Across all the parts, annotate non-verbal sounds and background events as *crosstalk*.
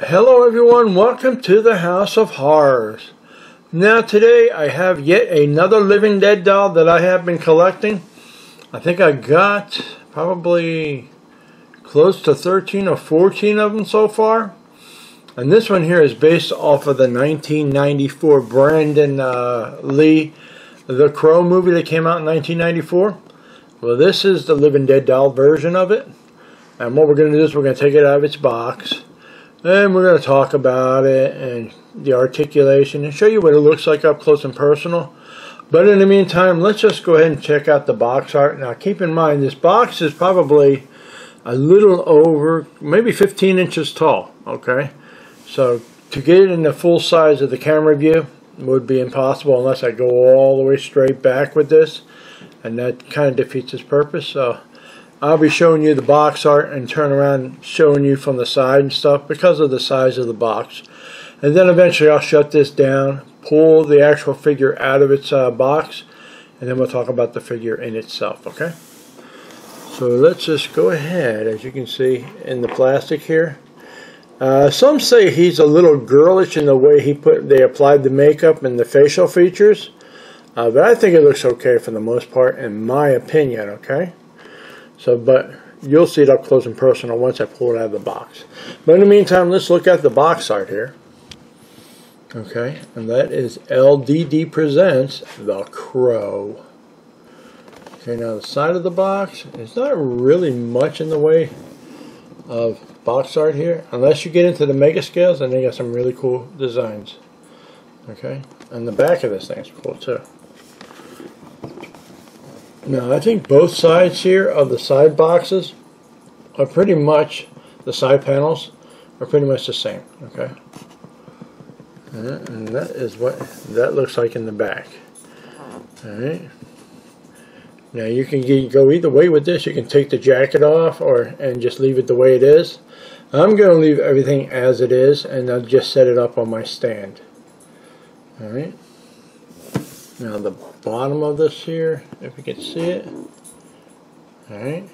Hello everyone, welcome to the House of Horrors. Now today I have yet another Living Dead doll that I have been collecting. I think I got probably close to 13 or 14 of them so far. And this one here is based off of the 1994 Brandon uh, Lee The Crow movie that came out in 1994. Well this is the Living Dead doll version of it. And what we're going to do is we're going to take it out of its box and we're going to talk about it and the articulation and show you what it looks like up close and personal. But in the meantime, let's just go ahead and check out the box art. Now keep in mind, this box is probably a little over, maybe 15 inches tall, okay? So to get it in the full size of the camera view would be impossible unless I go all the way straight back with this. And that kind of defeats its purpose. So I'll be showing you the box art and turn around showing you from the side and stuff because of the size of the box. And then eventually I'll shut this down, pull the actual figure out of its uh, box, and then we'll talk about the figure in itself, okay? So let's just go ahead, as you can see in the plastic here. Uh, some say he's a little girlish in the way he put they applied the makeup and the facial features. Uh, but I think it looks okay for the most part, in my opinion, okay? So, but you'll see it up close and personal once I pull it out of the box. But in the meantime, let's look at the box art here. Okay, and that is LDD Presents The Crow. Okay, now the side of the box, it's not really much in the way of box art here, unless you get into the mega scales, and they got some really cool designs. Okay, and the back of this thing is cool too. Now I think both sides here of the side boxes are pretty much, the side panels are pretty much the same, okay? Uh, and that is what that looks like in the back. Alright. Now you can go either way with this. You can take the jacket off or and just leave it the way it is. I'm going to leave everything as it is and I'll just set it up on my stand. Alright. Now the bottom of this here, if you can see it. Alright.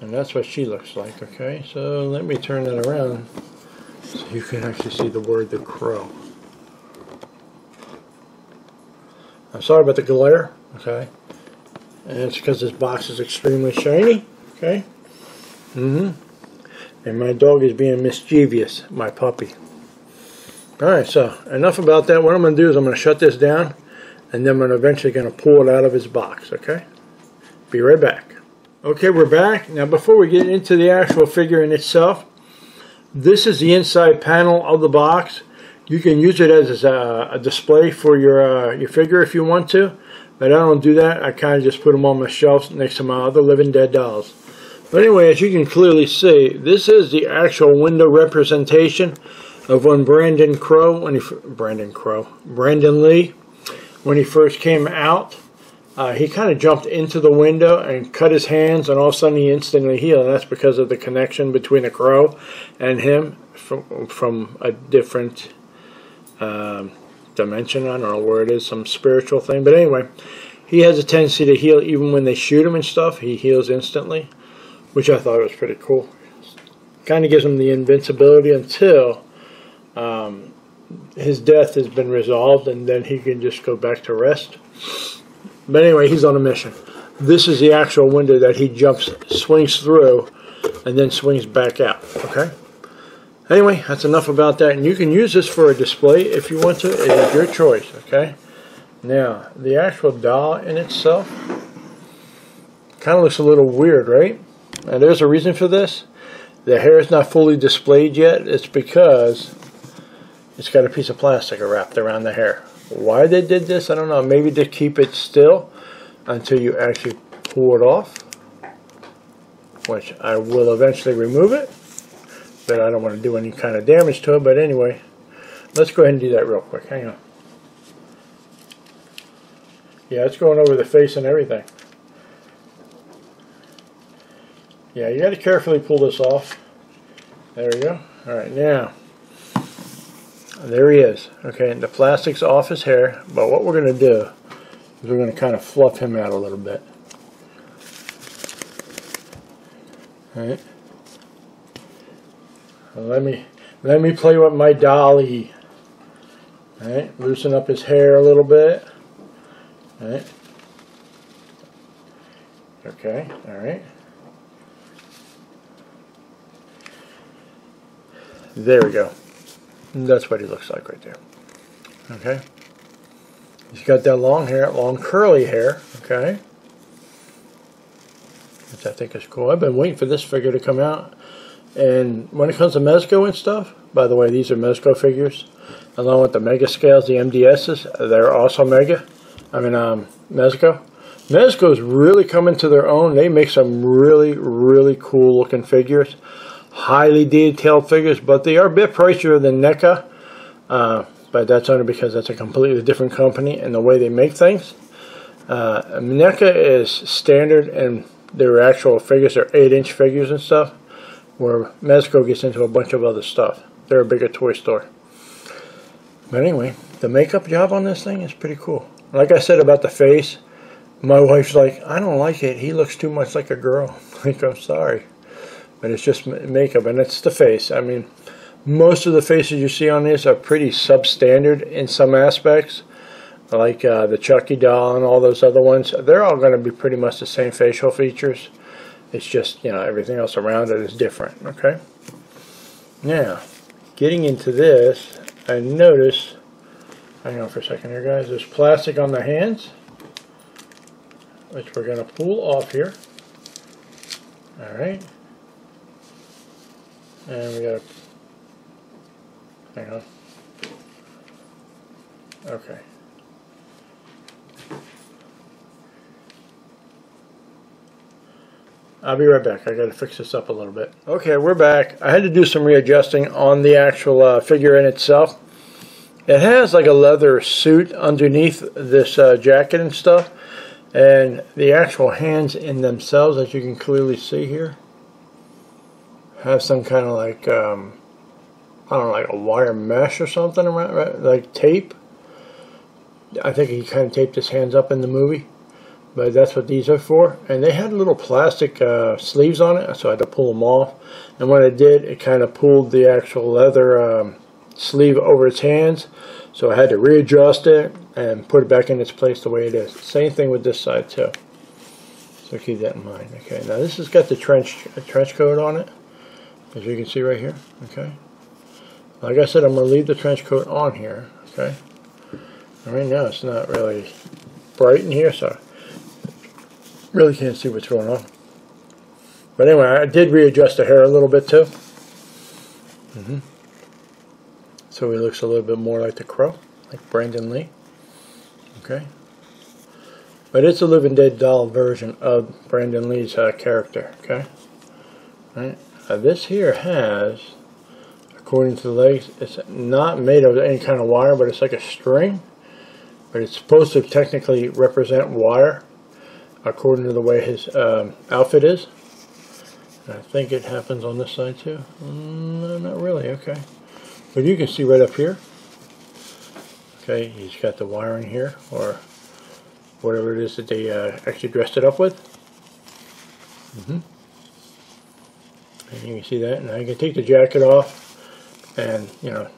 And that's what she looks like, okay? So let me turn that around so you can actually see the word the crow. I'm sorry about the glare, okay? And it's because this box is extremely shiny, okay? Mm-hmm. And my dog is being mischievous, my puppy. Alright, so enough about that. What I'm going to do is I'm going to shut this down and then I'm eventually going to pull it out of his box, okay? Be right back. Okay, we're back. Now before we get into the actual figure in itself, this is the inside panel of the box. You can use it as a, a display for your, uh, your figure if you want to, but I don't do that. I kind of just put them on my shelves next to my other Living Dead dolls. But anyway, as you can clearly see, this is the actual window representation of when Brandon Crow, when he Brandon Crow, Brandon Lee, when he first came out, uh, he kind of jumped into the window and cut his hands, and all of a sudden he instantly healed. And that's because of the connection between the crow and him from from a different um, dimension. I don't know where it is, some spiritual thing. But anyway, he has a tendency to heal even when they shoot him and stuff. He heals instantly, which I thought was pretty cool. Kind of gives him the invincibility until um, his death has been resolved and then he can just go back to rest. But anyway, he's on a mission. This is the actual window that he jumps, swings through, and then swings back out. Okay? Anyway, that's enough about that. And you can use this for a display if you want to. It is your choice. Okay? Now, the actual doll in itself kind of looks a little weird, right? And there's a reason for this. The hair is not fully displayed yet. It's because it's got a piece of plastic wrapped around the hair. Why they did this, I don't know. Maybe to keep it still until you actually pull it off. Which I will eventually remove it. But I don't want to do any kind of damage to it. But anyway, let's go ahead and do that real quick. Hang on. Yeah, it's going over the face and everything. Yeah, you got to carefully pull this off. There we go. All right, now there he is. Okay, the plastic's off his hair, but what we're going to do is we're going to kind of fluff him out a little bit. Alright. Let me let me play with my dolly. All right, loosen up his hair a little bit. All right. Okay, all right. There we go. That's what he looks like right there. Okay. He's got that long hair, long curly hair. Okay. Which I think is cool. I've been waiting for this figure to come out. And when it comes to Mezco and stuff, by the way, these are Mezco figures, along with the Mega Scales, the MDSs. They're also Mega. I mean, um, Mezco. Mezco's really coming to their own. They make some really, really cool looking figures highly detailed figures, but they are a bit pricier than NECA. Uh, but that's only because that's a completely different company and the way they make things. Uh, NECA is standard and their actual figures are 8 inch figures and stuff, where Mezco gets into a bunch of other stuff. They're a bigger toy store. But anyway, the makeup job on this thing is pretty cool. Like I said about the face, my wife's like, I don't like it. He looks too much like a girl. *laughs* like, I'm sorry but it's just makeup and it's the face. I mean, most of the faces you see on these are pretty substandard in some aspects, like uh, the Chucky doll and all those other ones. They're all going to be pretty much the same facial features. It's just, you know, everything else around it is different, okay? Now, getting into this, I notice, hang on for a second here, guys, there's plastic on the hands, which we're going to pull off here. All right. And we got hang on. Okay. I'll be right back. I got to fix this up a little bit. Okay, we're back. I had to do some readjusting on the actual uh, figure in itself. It has like a leather suit underneath this uh, jacket and stuff. And the actual hands in themselves, as you can clearly see here, have some kind of like um, I don't know, like a wire mesh or something around, right? like tape. I think he kind of taped his hands up in the movie, but that's what these are for. And they had little plastic uh, sleeves on it, so I had to pull them off. And when I did, it kind of pulled the actual leather um, sleeve over its hands, so I had to readjust it and put it back in its place the way it is. Same thing with this side too. So keep that in mind. Okay, now this has got the trench trench coat on it as you can see right here okay? Like I said I'm going to leave the trench coat on here okay? Right now it's not really bright in here so really can't see what's going on. But anyway I did readjust the hair a little bit too. Mm -hmm. so he looks a little bit more like the crow like Brandon Lee okay? But it's a living dead doll version of Brandon Lee's uh, character okay? Right uh, this here has, according to the legs, it's not made of any kind of wire, but it's like a string. But it's supposed to technically represent wire, according to the way his um, outfit is. I think it happens on this side too. Mm, no, not really, okay. But you can see right up here. Okay, he's got the wiring here, or whatever it is that they uh, actually dressed it up with. Mm -hmm. And you can see that. Now you can take the jacket off and, you know,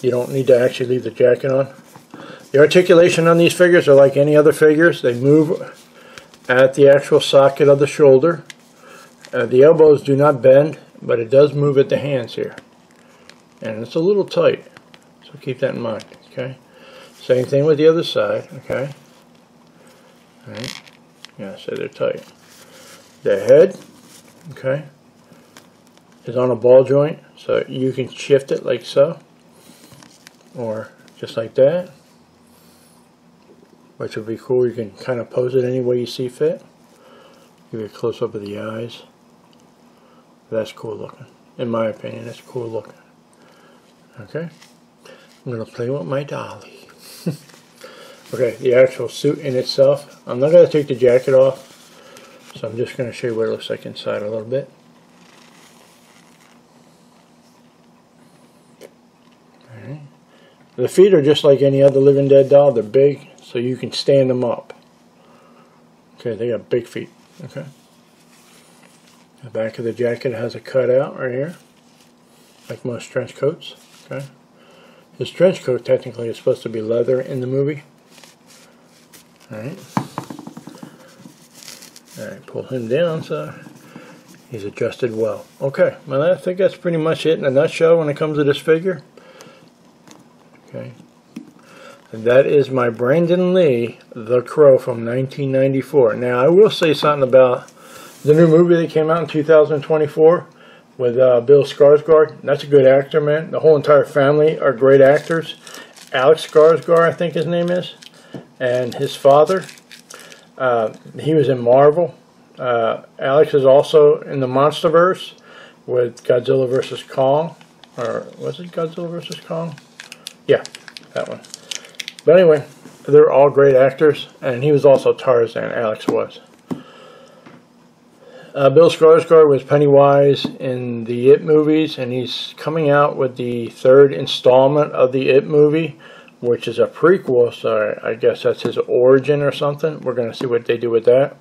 you don't need to actually leave the jacket on. The articulation on these figures are like any other figures. They move at the actual socket of the shoulder. Uh, the elbows do not bend, but it does move at the hands here. And it's a little tight, so keep that in mind, okay? Same thing with the other side, okay? Alright, yeah, so they're tight. The head, okay? Is on a ball joint so you can shift it like so or just like that which would be cool. You can kind of pose it any way you see fit. Give you a close up of the eyes. That's cool looking. In my opinion that's cool looking. Okay. I'm gonna play with my dolly. *laughs* Okay the actual suit in itself I'm not gonna take the jacket off so I'm just gonna show you what it looks like inside a little bit The feet are just like any other living dead doll. They're big, so you can stand them up. Okay, they got big feet. Okay. The back of the jacket has a cutout right here. like most trench coats. Okay. His trench coat technically is supposed to be leather in the movie. Alright. Alright, pull him down so he's adjusted well. Okay, well I think that's pretty much it in a nutshell when it comes to this figure. Okay. And that is my Brandon Lee, The Crow from 1994. Now I will say something about the new movie that came out in 2024 with uh, Bill Skarsgård. That's a good actor, man. The whole entire family are great actors. Alex Skarsgård, I think his name is, and his father. Uh, he was in Marvel. Uh, Alex is also in the MonsterVerse with Godzilla vs. Kong. Or was it Godzilla vs. Kong? Yeah, that one. But anyway, they're all great actors, and he was also Tarzan, Alex was. Uh, Bill Skarsgård was Pennywise in the It movies, and he's coming out with the third installment of the It movie, which is a prequel, so I guess that's his origin or something. We're going to see what they do with that.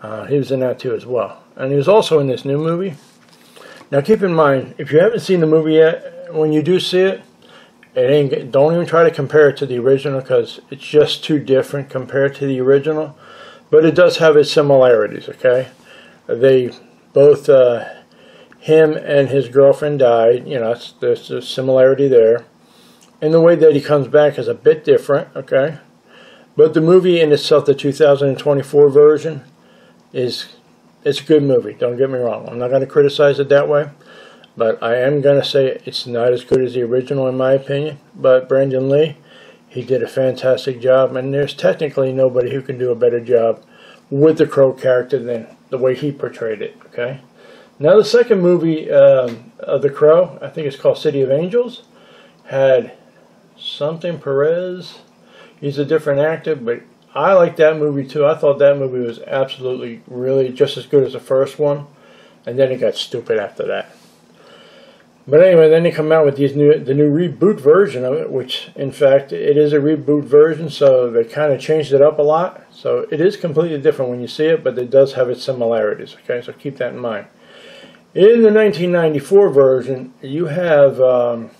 Uh, he was in that too as well. And he was also in this new movie. Now keep in mind, if you haven't seen the movie yet, when you do see it, it ain't, don't even try to compare it to the original because it's just too different compared to the original. But it does have its similarities, okay? they both uh, him and his girlfriend died. You know, there's a similarity there. And the way that he comes back is a bit different, okay? But the movie in itself, the 2024 version, is it's a good movie. Don't get me wrong. I'm not going to criticize it that way. But I am going to say it's not as good as the original in my opinion. But Brandon Lee, he did a fantastic job. And there's technically nobody who can do a better job with the Crow character than the way he portrayed it. Okay. Now the second movie um, of The Crow, I think it's called City of Angels, had something Perez. He's a different actor, but I like that movie too. I thought that movie was absolutely, really just as good as the first one, and then it got stupid after that. But anyway, then they come out with these new the new reboot version of it, which in fact it is a reboot version, so they kind of changed it up a lot. So it is completely different when you see it, but it does have its similarities. Okay, so keep that in mind. In the 1994 version, you have um,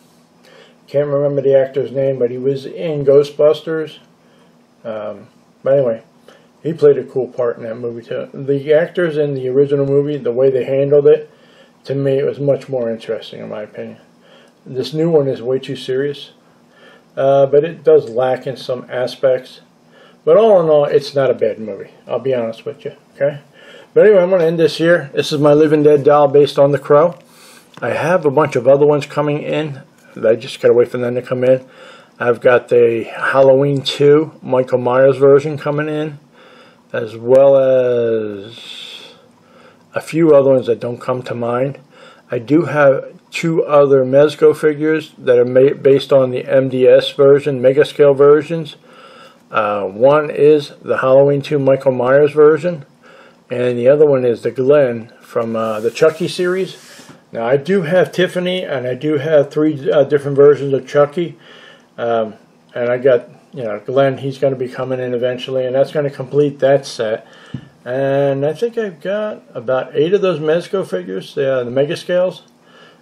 can't remember the actor's name, but he was in Ghostbusters. Um, but anyway, he played a cool part in that movie too. The actors in the original movie, the way they handled it to me, it was much more interesting in my opinion. This new one is way too serious, uh, but it does lack in some aspects. But all in all, it's not a bad movie. I'll be honest with you. Okay. But anyway, I'm going to end this here. This is my Living Dead doll based on The Crow. I have a bunch of other ones coming in. I just got to wait for them to come in. I've got the Halloween 2 Michael Myers version coming in, as well as a few other ones that don't come to mind. I do have two other Mezco figures that are based on the MDS version, Mega Scale versions. Uh, one is the Halloween 2 Michael Myers version, and the other one is the Glenn from uh, the Chucky series. Now, I do have Tiffany, and I do have three uh, different versions of Chucky. Um, and I got, you know, Glenn, he's going to be coming in eventually, and that's going to complete that set. And I think I've got about eight of those Mezco figures, uh, the Mega Scales.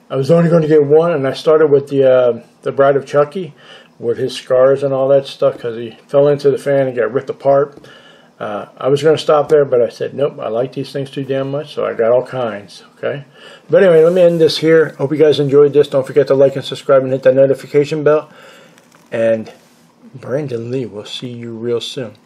I was only going to get one, and I started with the uh, the Bride of Chucky, with his scars and all that stuff, because he fell into the fan and got ripped apart. Uh, I was going to stop there, but I said, nope, I like these things too damn much, so I got all kinds, okay? But anyway, let me end this here. Hope you guys enjoyed this. Don't forget to like and subscribe and hit that notification bell. And Brandon Lee, we'll see you real soon.